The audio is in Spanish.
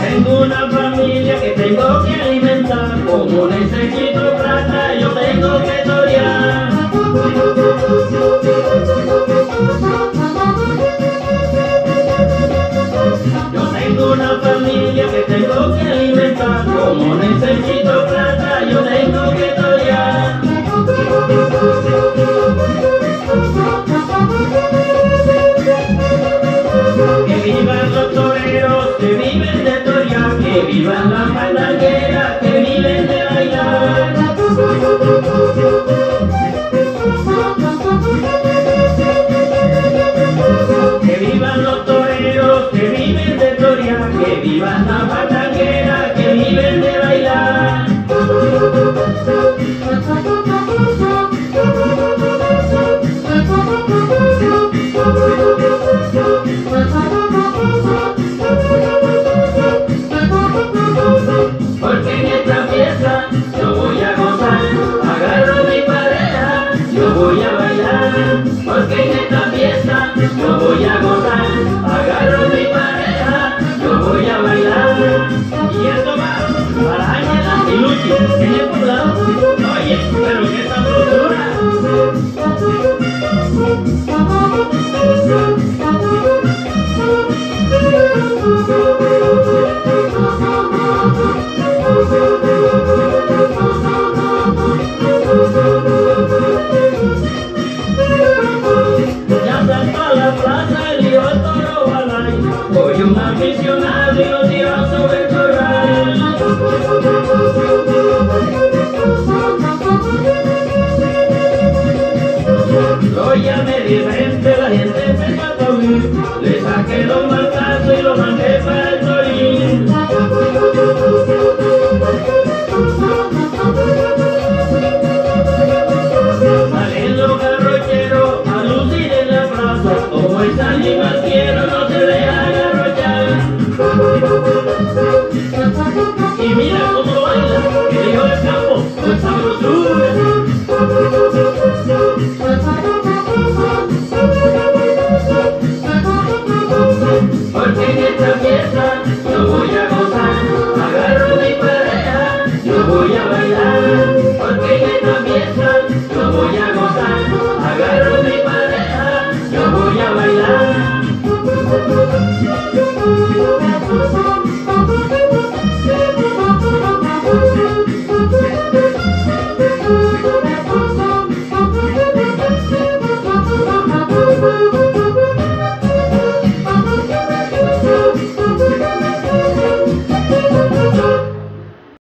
Tengo una familia que tengo que alimentar, como necesito plata yo tengo que torear. Yo tengo una familia que tengo que alimentar, como necesito aficionado y lo tiró. Lo frente, la gente empezó. Le saqué los mal